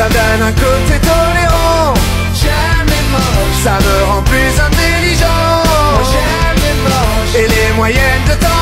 Ça donne un côté tolérant. J'aime les moches, Ça me rend plus intelligent. J'aime les moches. Et les moyennes de temps.